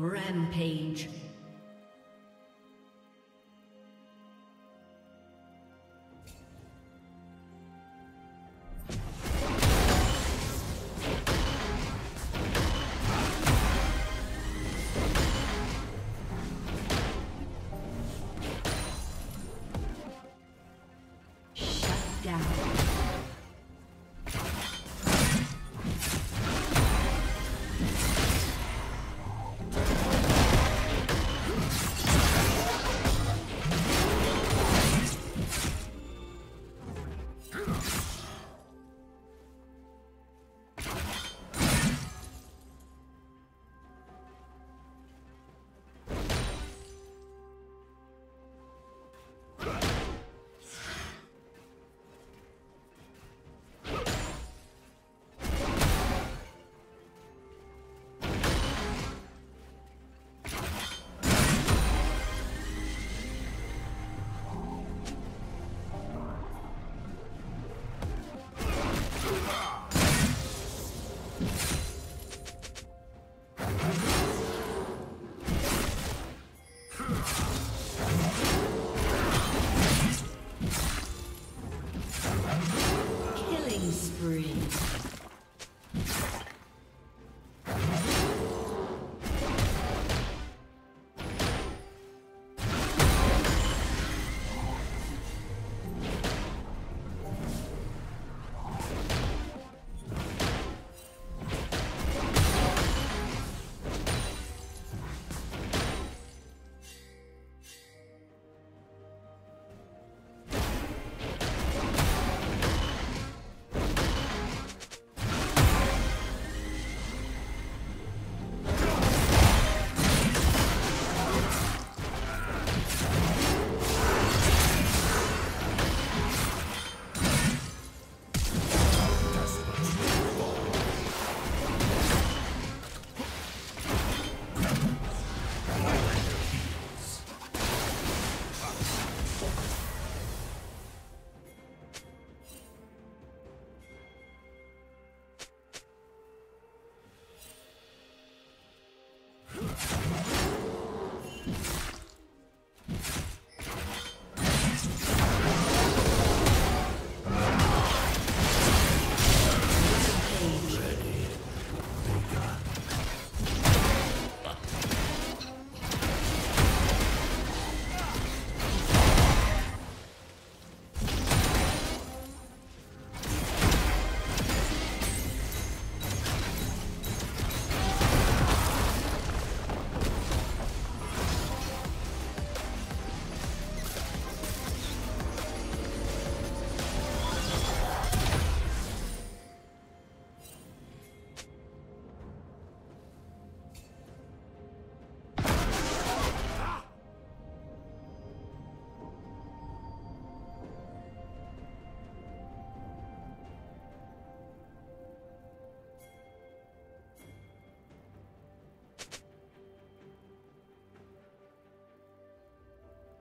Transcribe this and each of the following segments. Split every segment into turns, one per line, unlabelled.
Rampage.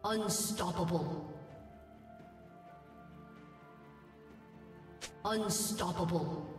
Unstoppable. Unstoppable.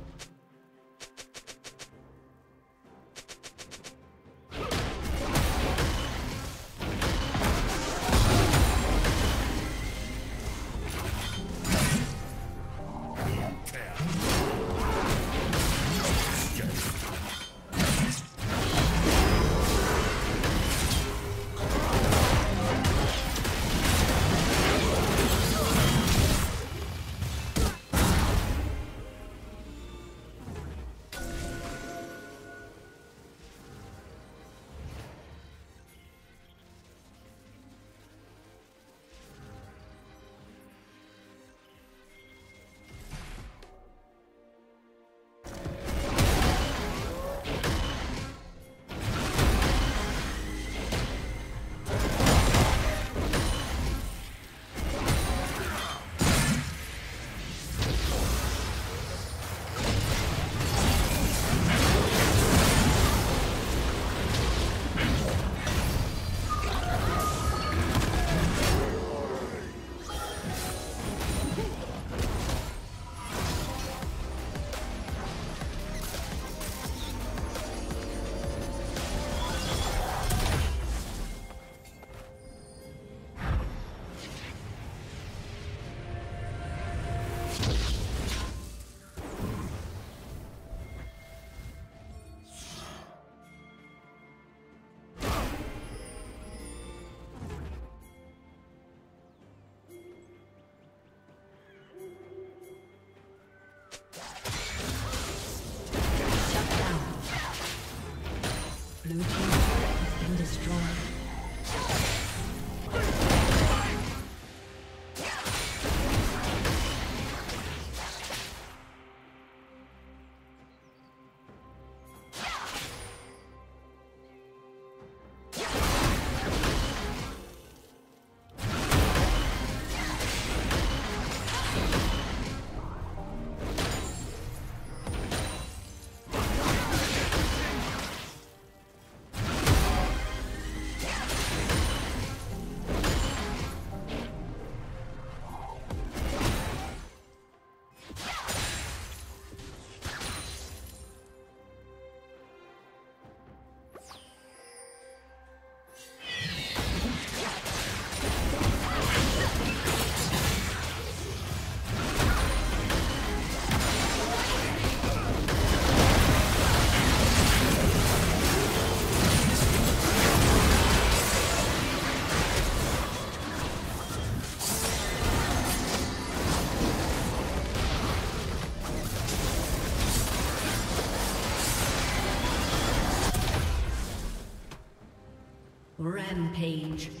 Blue team's has been destroyed. Rampage.